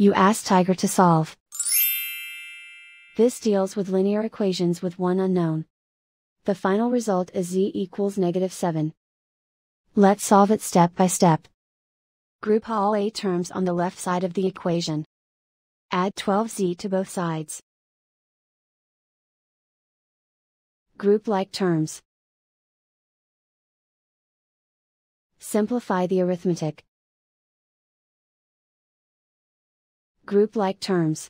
You ask Tiger to solve. This deals with linear equations with one unknown. The final result is z equals negative 7. Let's solve it step by step. Group all a terms on the left side of the equation. Add 12z to both sides. Group like terms. Simplify the arithmetic. Group like terms.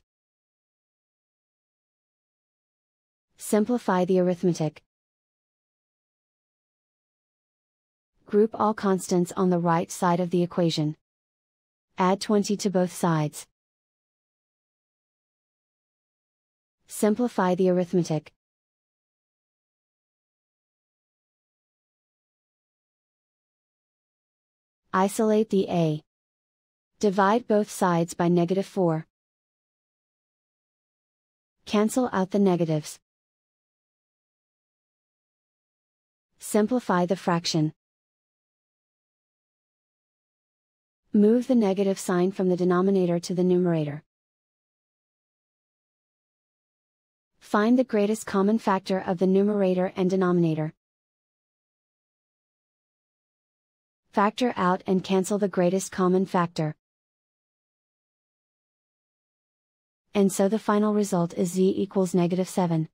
Simplify the arithmetic. Group all constants on the right side of the equation. Add 20 to both sides. Simplify the arithmetic. Isolate the a. Divide both sides by negative 4. Cancel out the negatives. Simplify the fraction. Move the negative sign from the denominator to the numerator. Find the greatest common factor of the numerator and denominator. Factor out and cancel the greatest common factor. And so the final result is z equals negative 7.